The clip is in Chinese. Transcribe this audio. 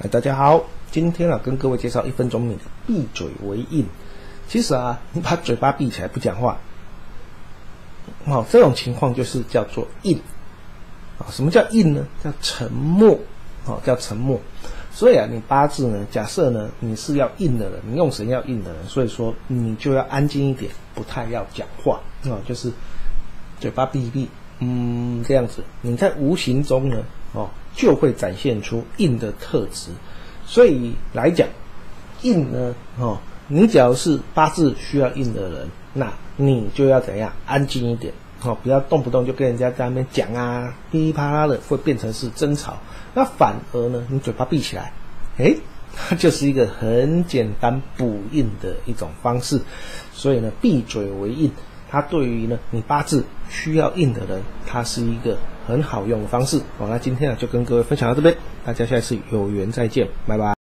哎，大家好，今天啊，跟各位介绍一分钟里闭嘴为硬。其实啊，你把嘴巴闭起来不讲话，哦，这种情况就是叫做硬。啊，什么叫硬呢？叫沉默。哦，叫沉默。所以啊，你八字呢，假设呢，你是要硬的人，你用神要硬的人，所以说你就要安静一点，不太要讲话。哦，就是嘴巴闭一闭，嗯，这样子，你在无形中呢，哦，就会展现出硬的特质。所以来讲，硬呢，哦，你只要是八字需要硬的人，那你就要怎样？安静一点，哦，不要动不动就跟人家在那边讲啊，噼里啪啦的，会变成是争吵。那反而呢，你嘴巴闭起来，诶，它 就是一个很简单补硬的一种方式。所以呢，闭嘴为硬。它对于呢你八字需要硬的人，它是一个很好用的方式。好，那今天啊就跟各位分享到这边，大家下次有缘再见，拜拜。